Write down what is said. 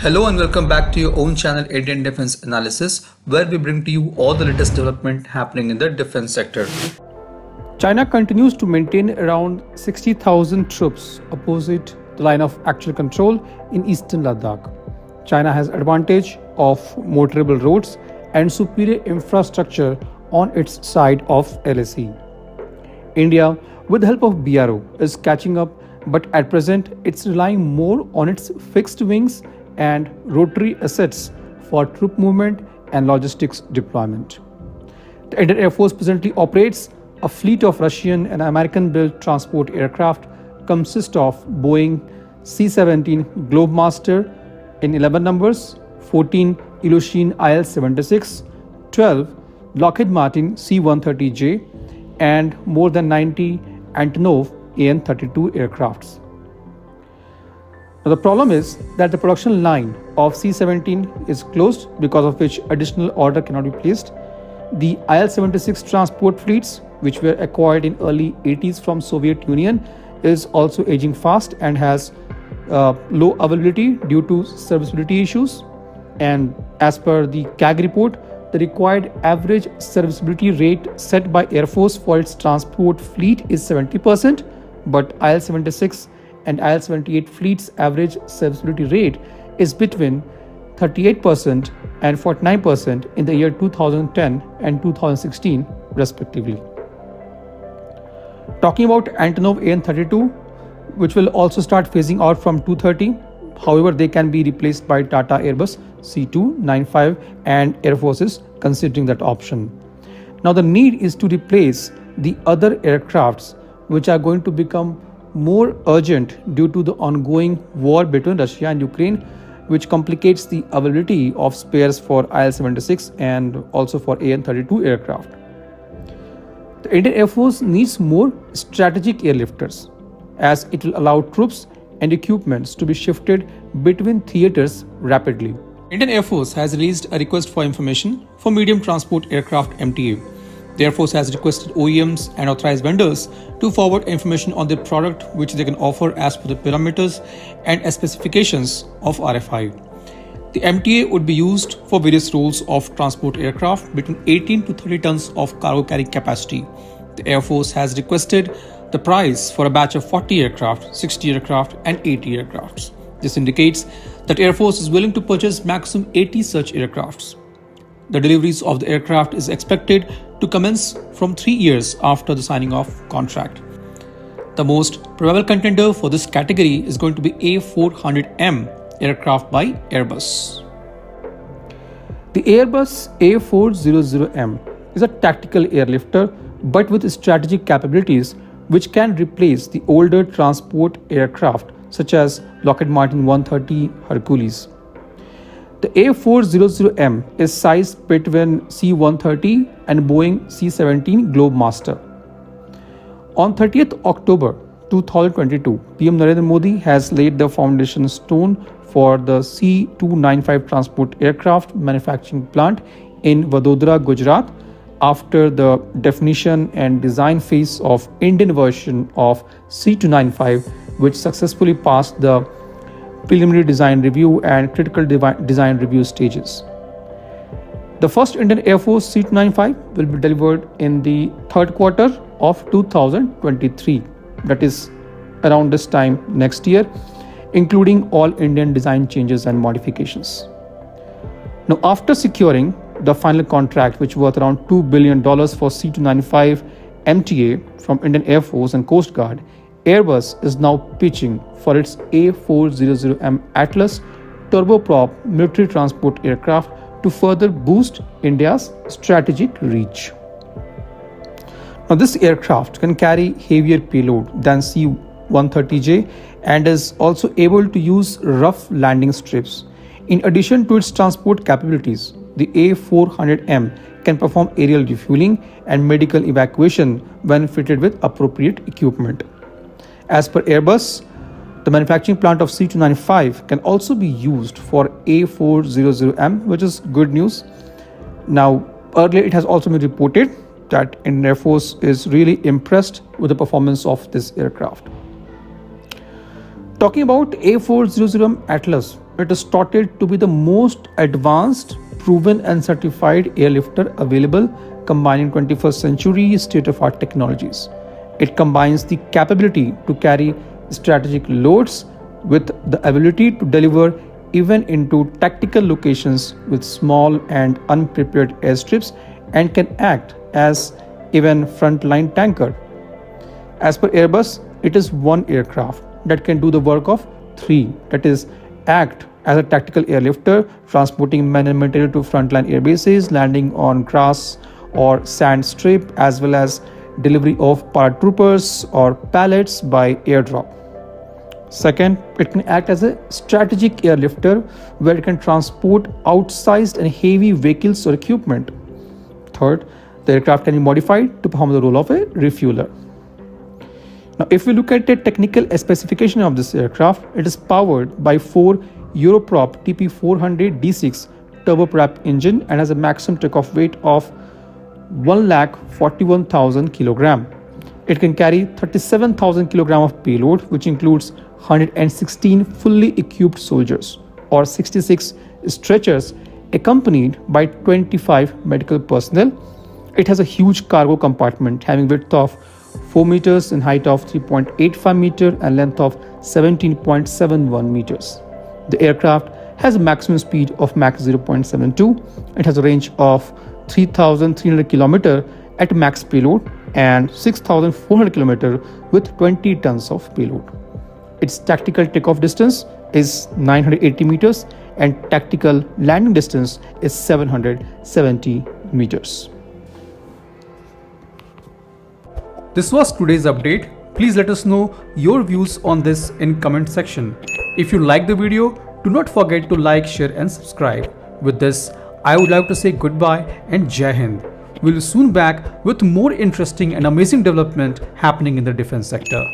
Hello and welcome back to your own channel Indian Defense Analysis where we bring to you all the latest development happening in the defense sector. China continues to maintain around 60,000 troops opposite the line of actual control in eastern Ladakh. China has advantage of motorable roads and superior infrastructure on its side of LAC. India, with the help of BRO, is catching up, but at present it's relying more on its fixed wings and rotary assets for troop movement and logistics deployment. The Indian Air Force presently operates a fleet of Russian and American built transport aircraft consist of Boeing C-17 Globemaster in 11 numbers, 14 Ilyushin IL-76, 12 Lockheed Martin C-130J and more than 90 Antonov AN-32 aircrafts. Now the problem is that the production line of C-17 is closed because of which additional order cannot be placed. The IL-76 transport fleets which were acquired in early 80s from Soviet Union is also aging fast and has uh, low availability due to serviceability issues and as per the CAG report the required average serviceability rate set by Air Force for its transport fleet is 70% but IL-76 and IL-78 fleet's average serviceability rate is between 38% and 49% in the year 2010 and 2016 respectively. Talking about Antonov AN-32 which will also start phasing out from 230 however they can be replaced by Tata Airbus C295 and Air Forces considering that option. Now the need is to replace the other aircrafts which are going to become more urgent due to the ongoing war between Russia and Ukraine, which complicates the availability of spares for IL 76 and also for AN 32 aircraft. The Indian Air Force needs more strategic airlifters as it will allow troops and equipments to be shifted between theaters rapidly. Indian Air Force has released a request for information for medium transport aircraft MTA the Air Force has requested OEMs and authorized vendors to forward information on their product which they can offer as per the parameters and specifications of RFI. The MTA would be used for various roles of transport aircraft between 18 to 30 tons of cargo carrying capacity. The Air Force has requested the price for a batch of 40 aircraft, 60 aircraft, and 80 aircrafts. This indicates that Air Force is willing to purchase maximum 80 such aircrafts. The deliveries of the aircraft is expected to commence from 3 years after the signing of contract. The most probable contender for this category is going to be A400M aircraft by Airbus. The Airbus A400M is a tactical airlifter but with strategic capabilities which can replace the older transport aircraft such as Lockheed Martin 130 Hercules. The A400M is sized between C-130 and Boeing C-17 Globemaster. On 30th October 2022, PM Narendra Modi has laid the foundation stone for the C-295 transport aircraft manufacturing plant in Vadodara, Gujarat after the definition and design phase of Indian version of C-295 which successfully passed the preliminary design review and critical design review stages. The first Indian Air Force C-295 will be delivered in the third quarter of 2023, that is around this time next year, including all Indian design changes and modifications. Now, after securing the final contract, which worth around $2 billion for C-295 MTA from Indian Air Force and Coast Guard, Airbus is now pitching for its A400M Atlas turboprop military transport aircraft to further boost India's strategic reach. Now, this aircraft can carry heavier payload than C 130J and is also able to use rough landing strips. In addition to its transport capabilities, the A400M can perform aerial refueling and medical evacuation when fitted with appropriate equipment. As per Airbus, the manufacturing plant of C295 can also be used for A400M, which is good news. Now, earlier it has also been reported that Indian Air Force is really impressed with the performance of this aircraft. Talking about A400M Atlas, it is touted to be the most advanced, proven and certified airlifter available combining 21st century state-of-art technologies. It combines the capability to carry strategic loads with the ability to deliver even into tactical locations with small and unprepared airstrips and can act as even frontline tanker. As per Airbus, it is one aircraft that can do the work of three, that is, act as a tactical airlifter, transporting men and material to frontline air bases, landing on grass or sand strip, as well as delivery of paratroopers or pallets by airdrop. Second, it can act as a strategic airlifter where it can transport outsized and heavy vehicles or equipment. Third, the aircraft can be modified to perform the role of a refueler. Now, if we look at the technical specification of this aircraft, it is powered by four Europrop TP400 D6 turboprop engine and has a maximum takeoff weight of 1,41,000 kg. It can carry 37,000 kg of payload, which includes 116 fully equipped soldiers or 66 stretchers accompanied by 25 medical personnel. It has a huge cargo compartment having width of 4 meters and height of 3.85 meter and length of 17.71 meters. The aircraft has a maximum speed of Mach 0.72. It has a range of 3,300 km at max payload and 6,400 km with 20 tons of payload. Its tactical takeoff distance is 980 meters and tactical landing distance is 770 meters. This was today's update. Please let us know your views on this in comment section. If you like the video, do not forget to like, share and subscribe. With this, I would like to say goodbye and Jai Hind. We'll soon back with more interesting and amazing development happening in the defense sector.